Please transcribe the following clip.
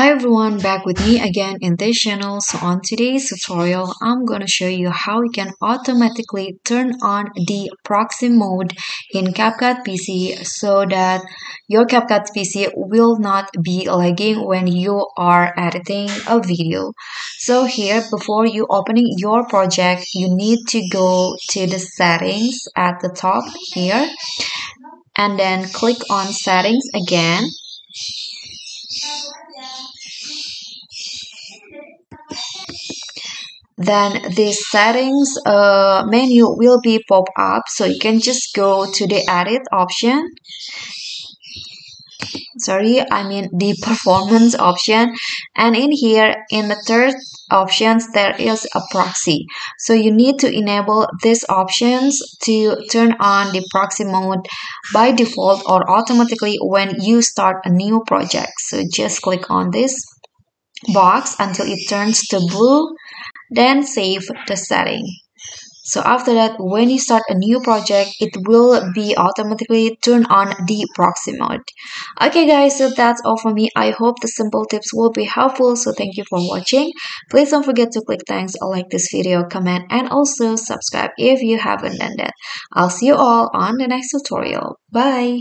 Hi everyone, back with me again in this channel. So on today's tutorial, I'm going to show you how you can automatically turn on the proxy mode in CapCut PC so that your CapCut PC will not be lagging when you are editing a video. So here, before you opening your project, you need to go to the settings at the top here and then click on settings again then the settings uh, menu will be pop up. So you can just go to the edit option. Sorry i mean the performance option. And in here in the third options there is a proxy. So you need to enable these options to turn on the proxy mode by default or automatically when you start a new project. So just click on this box until it turns to blue then save the setting. So after that when you start a new project it will be automatically turn on the proxy mode. Okay guys so that's all for me. I hope the simple tips will be helpful so thank you for watching. Please don't forget to click thanks or like this video comment and also subscribe if you haven't done that. I'll see you all on the next tutorial. Bye